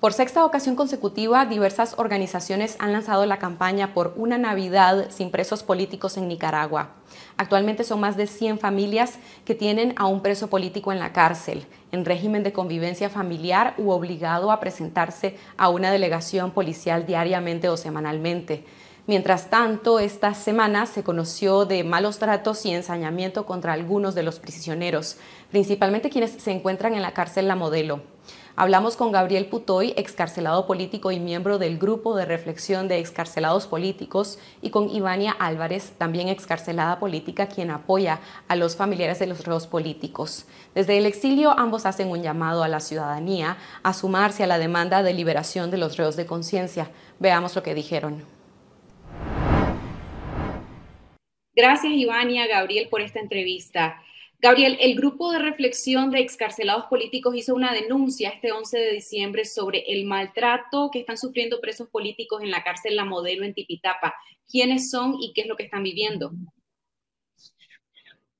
Por sexta ocasión consecutiva, diversas organizaciones han lanzado la campaña por una Navidad sin presos políticos en Nicaragua. Actualmente son más de 100 familias que tienen a un preso político en la cárcel, en régimen de convivencia familiar u obligado a presentarse a una delegación policial diariamente o semanalmente. Mientras tanto, esta semana se conoció de malos tratos y ensañamiento contra algunos de los prisioneros, principalmente quienes se encuentran en la cárcel La Modelo. Hablamos con Gabriel Putoy, excarcelado político y miembro del Grupo de Reflexión de Excarcelados Políticos, y con Ivania Álvarez, también excarcelada política, quien apoya a los familiares de los reos políticos. Desde el exilio, ambos hacen un llamado a la ciudadanía a sumarse a la demanda de liberación de los reos de conciencia. Veamos lo que dijeron. Gracias, Ivania, Gabriel, por esta entrevista. Gabriel, el grupo de reflexión de excarcelados políticos hizo una denuncia este 11 de diciembre sobre el maltrato que están sufriendo presos políticos en la cárcel La Modelo en Tipitapa. ¿Quiénes son y qué es lo que están viviendo?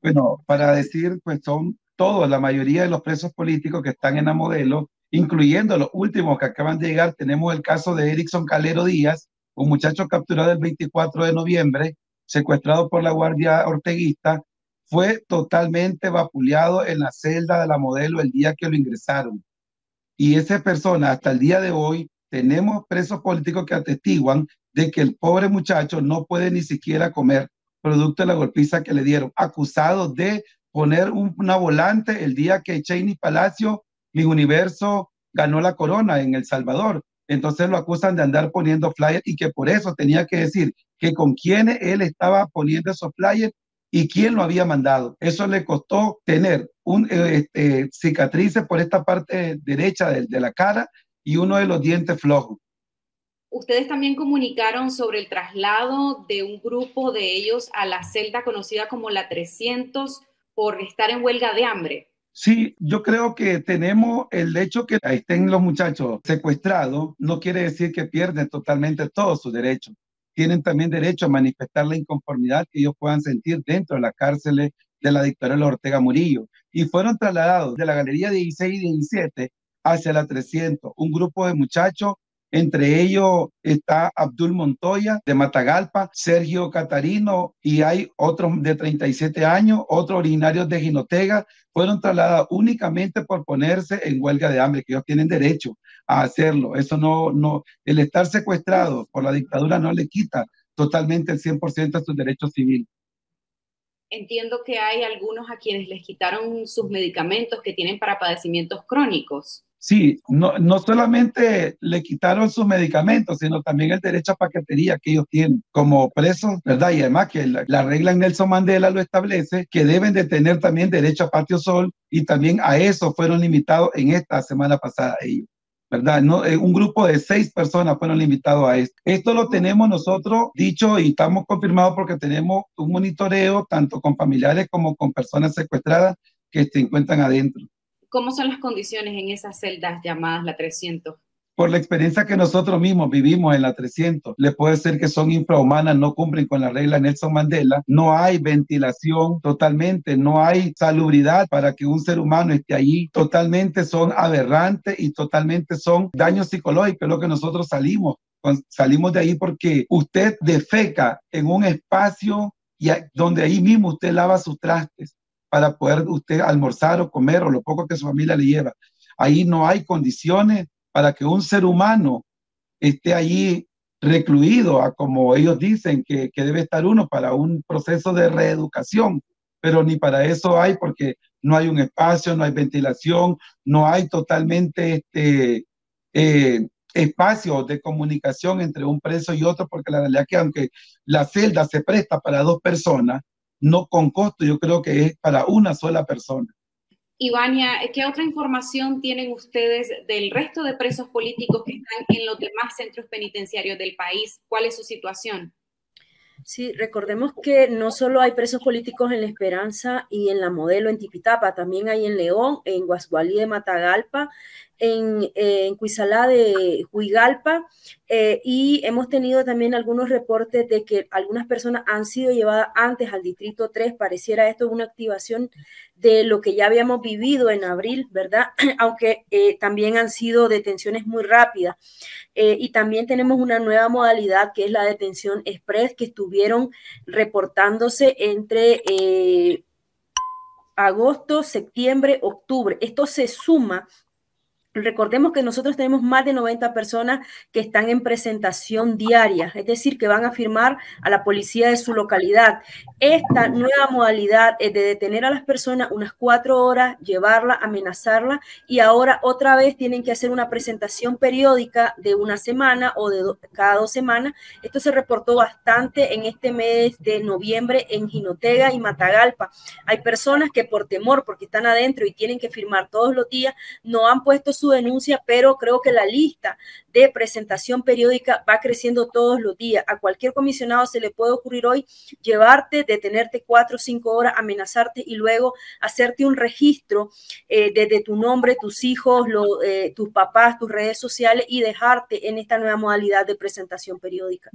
Bueno, para decir, pues son todos, la mayoría de los presos políticos que están en la Modelo, incluyendo los últimos que acaban de llegar. Tenemos el caso de Erickson Calero Díaz, un muchacho capturado el 24 de noviembre, secuestrado por la Guardia Orteguista fue totalmente vapuleado en la celda de la modelo el día que lo ingresaron. Y esa persona, hasta el día de hoy, tenemos presos políticos que atestiguan de que el pobre muchacho no puede ni siquiera comer producto de la golpiza que le dieron, acusado de poner una volante el día que Cheney Palacio, mi universo, ganó la corona en El Salvador. Entonces lo acusan de andar poniendo flyers y que por eso tenía que decir que con quienes él estaba poniendo esos flyers y quién lo había mandado. Eso le costó tener un, eh, este, cicatrices por esta parte derecha de, de la cara y uno de los dientes flojos. Ustedes también comunicaron sobre el traslado de un grupo de ellos a la celda conocida como la 300 por estar en huelga de hambre. Sí, yo creo que tenemos el hecho que estén los muchachos secuestrados, no quiere decir que pierden totalmente todos sus derechos tienen también derecho a manifestar la inconformidad que ellos puedan sentir dentro de las cárceles de la dictadura Ortega Murillo. Y fueron trasladados de la Galería 16 y 17 hacia la 300, un grupo de muchachos entre ellos está Abdul Montoya de Matagalpa, Sergio Catarino y hay otros de 37 años, otros originarios de Jinotega, fueron trasladados únicamente por ponerse en huelga de hambre, que ellos tienen derecho a hacerlo. Eso no, no, el estar secuestrado por la dictadura no le quita totalmente el 100% de sus derechos civiles. Entiendo que hay algunos a quienes les quitaron sus medicamentos que tienen para padecimientos crónicos. Sí, no, no solamente le quitaron sus medicamentos, sino también el derecho a paquetería que ellos tienen como presos, ¿verdad? Y además que la, regla en Nelson Mandela lo establece, que deben de tener también derecho a patio sol y también a eso fueron limitados en esta semana pasada ellos. ¿Verdad? No, eh, un grupo de seis personas fueron limitados a esto. Esto lo tenemos nosotros dicho y estamos confirmados porque tenemos un monitoreo tanto con familiares como con personas secuestradas que se encuentran adentro. ¿Cómo son las condiciones en esas celdas llamadas la 300? Por la experiencia que nosotros mismos vivimos en la 300, le puede ser que son infrahumanas, no cumplen con la regla Nelson Mandela, no hay ventilación totalmente, no hay salubridad para que un ser humano esté allí, totalmente son aberrantes y totalmente son daños psicológicos, lo que nosotros salimos. Salimos de ahí porque usted defeca en un espacio y donde ahí mismo usted lava sus trastes para poder usted almorzar o comer o lo poco que su familia le lleva. Ahí no hay condiciones para que un ser humano esté allí recluido a como ellos dicen que, debe estar uno para un proceso de reeducación, pero ni para eso hay porque no hay un espacio, no hay ventilación, no hay totalmente este, eh, espacio de comunicación entre un preso y otro, porque la realidad es que aunque la celda se presta para dos personas, no con costo, yo creo que es para una sola persona. Ivania, ¿qué otra información tienen ustedes del resto de presos políticos que están en los demás centros penitenciarios del país? ¿Cuál es su situación? Sí, recordemos que no solo hay presos políticos en La Esperanza y en La Modelo, en Tipitapa, también hay en León, en Guasgualí de Matagalpa, en, eh, en Cuisalá de Huigalpa eh, y hemos tenido también algunos reportes de que algunas personas han sido llevadas antes al Distrito 3. Pareciera esto una activación de lo que ya habíamos vivido en abril, ¿verdad? Aunque eh, también han sido detenciones muy rápidas. y también tenemos una nueva modalidad que es la detención express que estuvieron reportándose entre agosto, septiembre, octubre. Esto se suma Recordemos que nosotros tenemos más de 90 personas que están en presentación diaria, es decir, que van a firmar a la policía de su localidad. Esta nueva modalidad es de detener a las personas unas cuatro horas, llevarla, amenazarla y ahora otra vez tienen que hacer una presentación periódica de una semana o de cada dos semanas. Esto se reportó bastante en este mes de noviembre en Jinotega y Matagalpa. Hay personas que por temor, porque están adentro y tienen que firmar todos los días, no han puesto su denuncia, pero creo que la lista de presentación periódica va creciendo todos los días. A cualquier comisionado se le puede ocurrir hoy llevarte, detenerte cuatro o cinco horas, amenazarte y luego hacerte un registro eh, desde tu nombre, tus hijos, eh, tus papás, tus redes sociales y dejarte en esta nueva modalidad de presentación periódica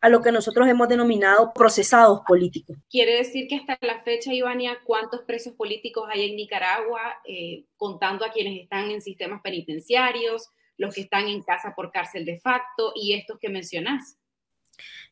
a lo que nosotros hemos denominado procesados políticos. Quiere decir que hasta la fecha, Ivania, ¿cuántos presos políticos hay en Nicaragua, eh, contando a quienes están en sistemas penitenciarios, los que están en casa por cárcel de facto y estos que mencionás?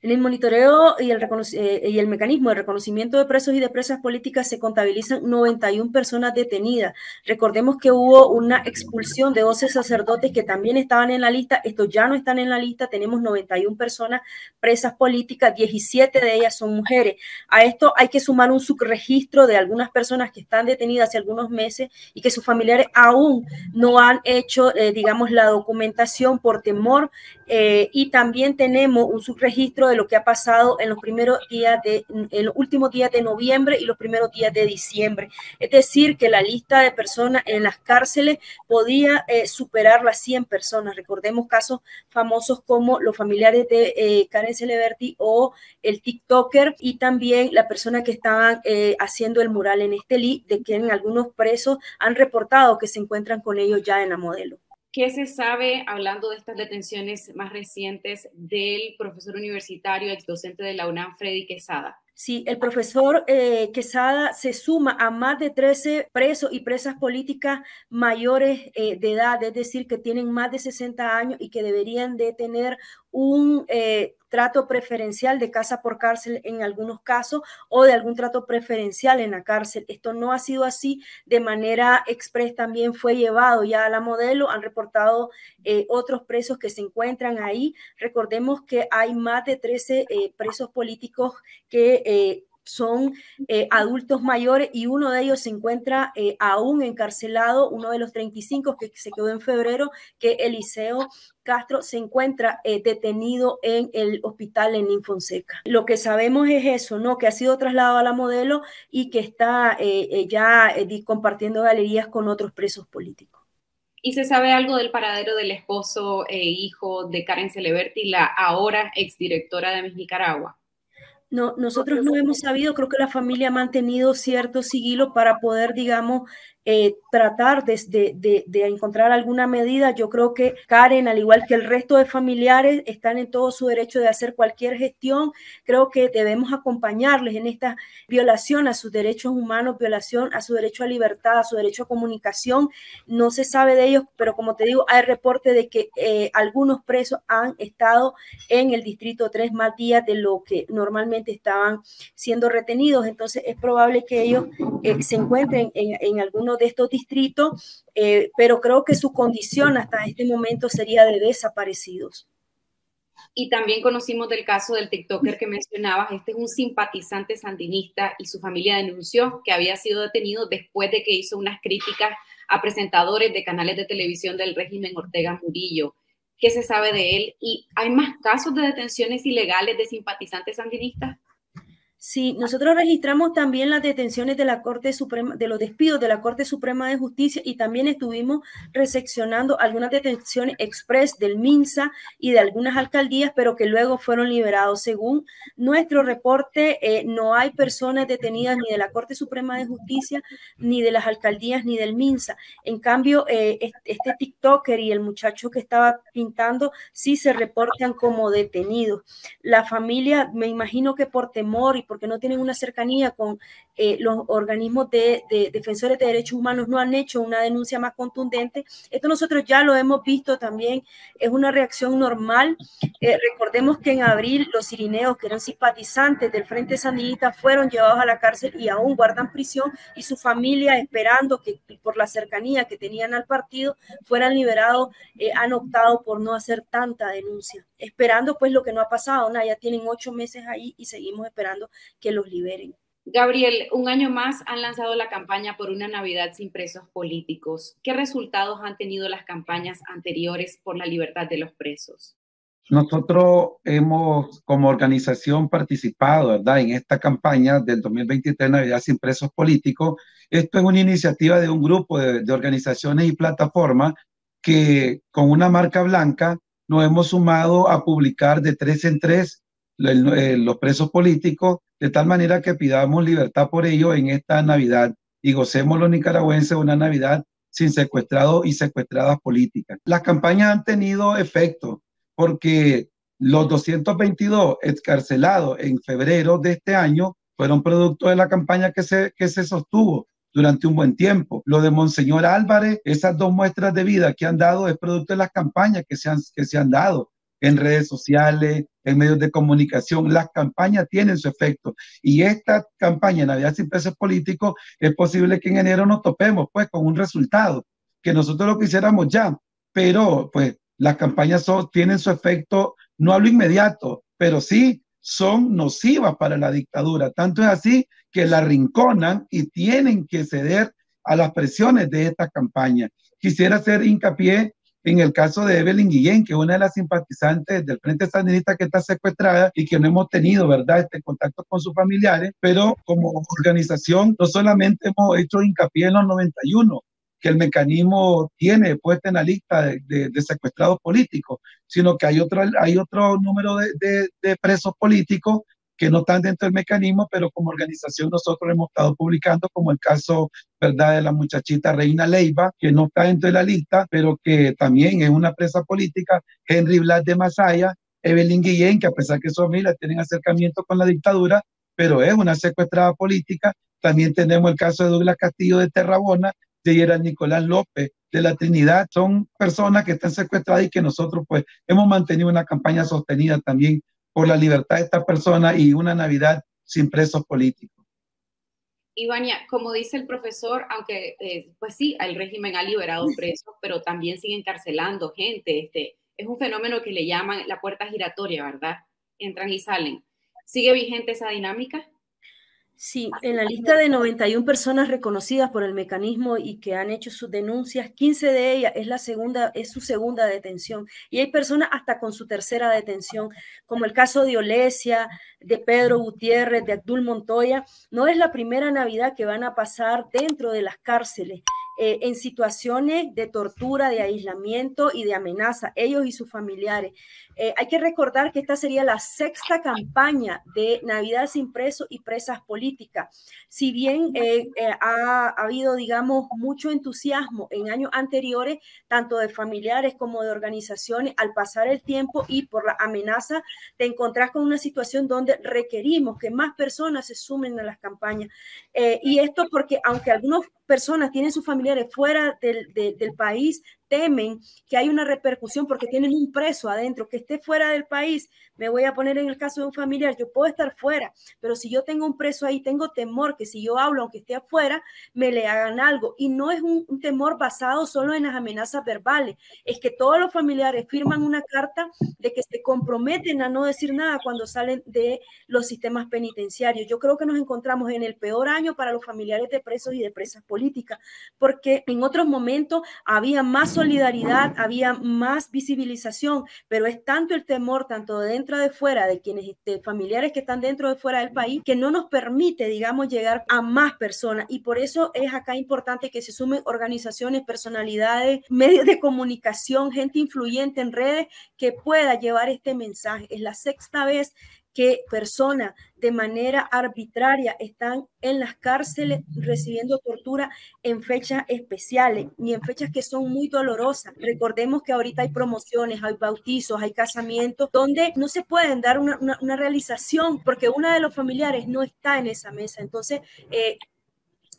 En el monitoreo y el, eh, y el mecanismo de reconocimiento de presos y de presas políticas se contabilizan 91 personas detenidas. Recordemos que hubo una expulsión de 12 sacerdotes que también estaban en la lista. Estos ya no están en la lista. Tenemos 91 personas presas políticas, 17 de ellas son mujeres. A esto hay que sumar un subregistro de algunas personas que están detenidas hace algunos meses y que sus familiares aún no han hecho, eh, digamos, la documentación por temor. Eh, y también tenemos un subregistro de lo que ha pasado en los primeros días de, en los últimos días de noviembre y los primeros días de diciembre. Es decir, que la lista de personas en las cárceles podía eh, superar las 100 personas. Recordemos casos famosos como los familiares de eh, Karen Celeberti o el TikToker y también la persona que estaban eh, haciendo el mural en este de quien algunos presos han reportado que se encuentran con ellos ya en la modelo. ¿Qué se sabe, hablando de estas detenciones más recientes, del profesor universitario, ex docente de la UNAM, Freddy Quesada? Sí, el profesor eh, Quesada se suma a más de 13 presos y presas políticas mayores eh, de edad, es decir, que tienen más de 60 años y que deberían de tener un eh, trato preferencial de casa por cárcel en algunos casos o de algún trato preferencial en la cárcel. Esto no ha sido así de manera express, también fue llevado ya a la modelo, han reportado eh, otros presos que se encuentran ahí. Recordemos que hay más de 13 eh, presos políticos que son eh, adultos mayores y uno de ellos se encuentra eh, aún encarcelado, uno de los 35 que se quedó en febrero, que Eliseo Castro se encuentra eh, detenido en el hospital en Infonseca. Lo que sabemos es eso, ¿no? Que ha sido trasladado a la modelo y que está ya compartiendo galerías con otros presos políticos. ¿Y se sabe algo del paradero del esposo e hijo de Karen Celeberti, la ahora exdirectora de Miss Nicaragua? No, nosotros no hemos sabido, creo que la familia ha mantenido cierto sigilo para poder, digamos, eh, tratar de, encontrar alguna medida. Yo creo que Karen, al igual que el resto de familiares, están en todo su derecho de hacer cualquier gestión. Creo que debemos acompañarles en esta violación a sus derechos humanos, violación a su derecho a libertad, a su derecho a comunicación. No se sabe de ellos, pero como te digo, hay reporte de que eh, algunos presos han estado en el Distrito 3 más días de lo que normalmente estaban siendo retenidos. Entonces es probable que ellos eh, se encuentren en, en algunos de estos distritos, eh, pero creo que su condición hasta este momento sería de desaparecidos. Y también conocimos del caso del TikToker que mencionabas. Este es un simpatizante sandinista y su familia denunció que había sido detenido después de que hizo unas críticas a presentadores de canales de televisión del régimen Ortega Murillo. ¿Qué se sabe de él? ¿Y hay más casos de detenciones ilegales de simpatizantes sandinistas? Sí, nosotros registramos también las detenciones de la Corte Suprema, de los despidos de la Corte Suprema de Justicia y también estuvimos reseccionando algunas detenciones express del MINSA y de algunas alcaldías, pero que luego fueron liberados. Según nuestro reporte, eh, no hay personas detenidas ni de la Corte Suprema de Justicia, ni de las alcaldías, ni del MINSA. En cambio, eh, este TikToker y el muchacho que estaba pintando sí se reportan como detenidos. La familia, me imagino que por temor y por porque no tienen una cercanía con eh, los organismos de, defensores de derechos humanos, no han hecho una denuncia más contundente. Esto nosotros ya lo hemos visto también, es una reacción normal. Eh, recordemos que en abril los sirineos, que eran simpatizantes del Frente Sandinista, fueron llevados a la cárcel y aún guardan prisión y su familia, esperando que por la cercanía que tenían al partido, fueran liberados, eh, han optado por no hacer tanta denuncia, esperando pues lo que no ha pasado, ¿no? ya tienen ocho meses ahí y seguimos esperando que los liberen. Gabriel, un año más han lanzado la campaña por una Navidad sin presos políticos. ¿Qué resultados han tenido las campañas anteriores por la libertad de los presos? Nosotros hemos como organización participado, ¿verdad? En esta campaña del 2023 Navidad sin presos políticos. Esto es una iniciativa de un grupo de, de organizaciones y plataformas que con una marca blanca nos hemos sumado a publicar de tres en tres los presos políticos, de tal manera que pidamos libertad por ellos en esta Navidad y gocemos los nicaragüenses una Navidad sin secuestrados y secuestradas políticas. Las campañas han tenido efecto porque los 222 excarcelados en febrero de este año fueron producto de la campaña que se, que se sostuvo durante un buen tiempo. Lo de Monseñor Álvarez, esas dos muestras de vida que han dado es producto de las campañas que se han, que se han dado en redes sociales, en medios de comunicación. Las campañas tienen su efecto. Y esta campaña Navidad sin pesos políticos, es posible que en enero nos topemos pues con un resultado que nosotros lo quisiéramos ya, pero pues las campañas son, tienen su efecto, no hablo inmediato, pero sí son nocivas para la dictadura. Tanto es así que la rinconan y tienen que ceder a las presiones de esta campaña. Quisiera hacer hincapié en el caso de Evelyn Guillén, que es una de las simpatizantes del Frente Sandinista que está secuestrada y que no hemos tenido, ¿verdad?, este contacto con sus familiares, pero como organización no solamente hemos hecho hincapié en los 91, que el mecanismo tiene puesta en la lista de, secuestrados políticos, sino que hay otro, hay otro número de, de presos políticos que no están dentro del mecanismo, pero como organización nosotros hemos estado publicando, como el caso, ¿verdad?, de la muchachita Reina Leiva, que no está dentro de la lista, pero que también es una presa política, Henry Blas de Masaya, Evelyn Guillén, que a pesar que su familia tienen acercamiento con la dictadura, pero es una secuestrada política. También tenemos el caso de Douglas Castillo de Terrabona, de Gerald Nicolás López de la Trinidad. Son personas que están secuestradas y que nosotros pues hemos mantenido una campaña sostenida también por la libertad de esta persona y una Navidad sin presos políticos. Ivania, como dice el profesor, aunque eh, pues sí, el régimen ha liberado presos, pero también sigue encarcelando gente. Este, es un fenómeno que le llaman la puerta giratoria, ¿verdad? Entran y salen. ¿Sigue vigente esa dinámica? Sí, en la lista de 91 personas reconocidas por el mecanismo y que han hecho sus denuncias, 15 de ellas es la segunda, es su segunda detención. Y hay personas hasta con su tercera detención, como el caso de Olesia, de Pedro Gutiérrez, de Abdul Montoya. No es la primera Navidad que van a pasar dentro de las cárceles. Eh, en situaciones de tortura, de aislamiento y de amenaza, ellos y sus familiares. Eh, hay que recordar que esta sería la sexta campaña de Navidad sin presos y presas políticas. Si bien eh, ha, habido, digamos, mucho entusiasmo en años anteriores, tanto de familiares como de organizaciones, al pasar el tiempo y por la amenaza, te encontrás con una situación donde requerimos que más personas se sumen a las campañas. y esto porque aunque algunas personas tienen sus familiares fuera del, del país, temen que hay una repercusión porque tienen un preso adentro que esté fuera del país. Me voy a poner en el caso de un familiar, yo puedo estar fuera, pero si yo tengo un preso ahí, tengo temor que si yo hablo, aunque esté afuera, me le hagan algo. Y no es un, temor basado solo en las amenazas verbales, es que todos los familiares firman una carta de que se comprometen a no decir nada cuando salen de los sistemas penitenciarios. Yo creo que nos encontramos en el peor año para los familiares de presos y de presas políticas, porque en otros momentos había más solidaridad, había más visibilización, pero es tanto el temor, tanto de dentro de fuera, de quienes, familiares que están dentro de fuera del país, que no nos permite, digamos, llegar a más personas. Y por eso es acá importante que se sumen organizaciones, personalidades, medios de comunicación, gente influyente en redes que pueda llevar este mensaje. Es la sexta vez que personas de manera arbitraria están en las cárceles recibiendo tortura en fechas especiales y en fechas que son muy dolorosas. Recordemos que ahorita hay promociones, hay bautizos, hay casamientos, donde no se pueden dar una, realización porque una de los familiares no está en esa mesa. Entonces, eh,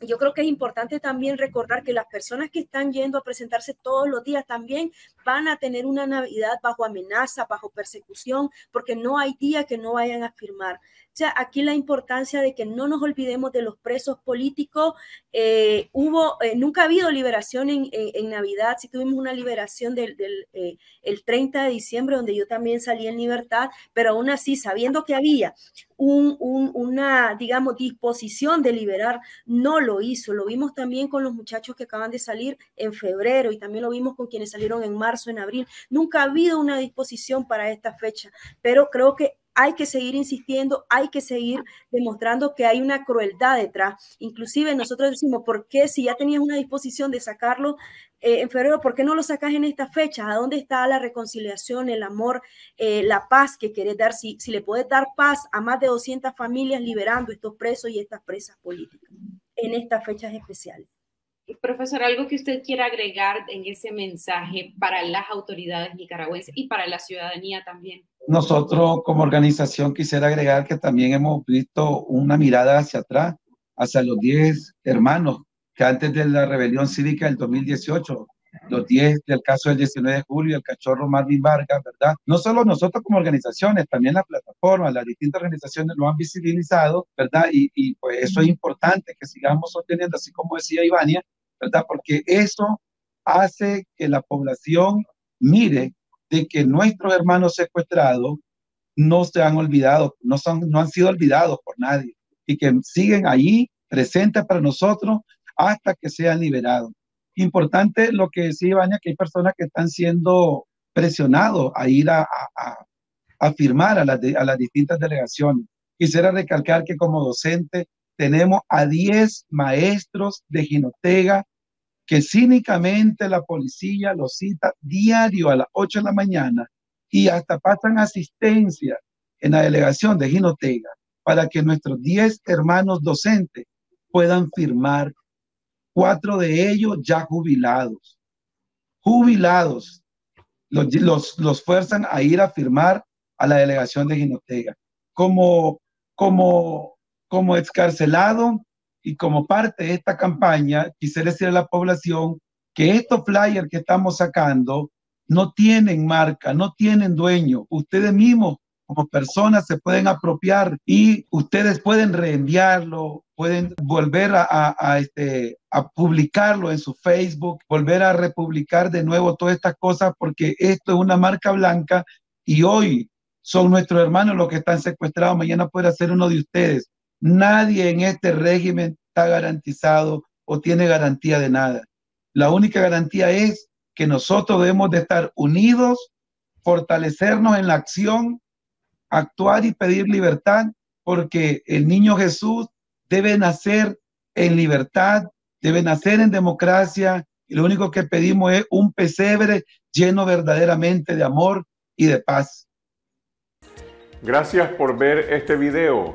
yo creo que es importante también recordar que las personas que están yendo a presentarse todos los días también van a tener una Navidad bajo amenaza, bajo persecución, porque no hay día que no vayan a firmar. Sea, aquí la importancia de que no nos olvidemos de los presos políticos. Eh, hubo, eh, nunca ha habido liberación en, Navidad, sí tuvimos una liberación del, eh, el 30 de diciembre, donde yo también salí en libertad, pero aún así, sabiendo que había una, digamos, disposición de liberar, no lo hizo. Lo vimos también con los muchachos que acaban de salir en febrero y también lo vimos con quienes salieron en marzo, en abril. Nunca ha habido una disposición para esta fecha, pero creo que hay que seguir insistiendo, hay que seguir demostrando que hay una crueldad detrás. Inclusive nosotros decimos, ¿por qué si ya tenías una disposición de sacarlo eh, en febrero, por qué no lo sacas en esta fecha? ¿A dónde está la reconciliación, el amor, eh, la paz que querés dar? Si, si le puedes dar paz a más de 200 familias liberando estos presos y estas presas políticas en estas fechas especiales. Profesor, algo que usted quiera agregar en ese mensaje para las autoridades nicaragüenses y para la ciudadanía también. Nosotros como organización quisiera agregar que también hemos visto una mirada hacia atrás, hacia los 10 hermanos que antes de la rebelión cívica del 2018, los 10 del caso del 19 de julio, el cachorro Marvin Vargas, ¿verdad? No solo nosotros como organizaciones, también la plataforma, las distintas organizaciones lo han visibilizado, ¿verdad? Y, y pues eso es importante que sigamos sosteniendo, así como decía Ivania, ¿verdad? Porque eso hace que la población mire de que nuestros hermanos secuestrados no se han olvidado, no, son, no han sido olvidados por nadie y que siguen allí presentes para nosotros hasta que sean liberados. Importante lo que decía Ivania, que hay personas que están siendo presionados a ir a, a, firmar a las, a las distintas delegaciones. Quisiera recalcar que como docente tenemos a 10 maestros de Jinotega que cínicamente la policía los cita diario a las 8 de la mañana y hasta pasan asistencia en la delegación de Jinotega para que nuestros 10 hermanos docentes puedan firmar, cuatro de ellos ya jubilados. Jubilados. Los, los, los fuerzan a ir a firmar a la delegación de Jinotega. Como, como como excarcelado y como parte de esta campaña, quisiera decir a la población que estos flyers que estamos sacando no tienen marca, no tienen dueño. Ustedes mismos como personas se pueden apropiar y ustedes pueden reenviarlo, pueden volver a, este, a publicarlo en su Facebook, volver a republicar de nuevo todas estas cosas porque esto es una marca blanca y hoy son nuestros hermanos los que están secuestrados, mañana puede ser uno de ustedes. Nadie en este régimen está garantizado o tiene garantía de nada. La única garantía es que nosotros debemos de estar unidos, fortalecernos en la acción, actuar y pedir libertad, porque el niño Jesús debe nacer en libertad, debe nacer en democracia, y lo único que pedimos es un pesebre lleno verdaderamente de amor y de paz. Gracias por ver este video.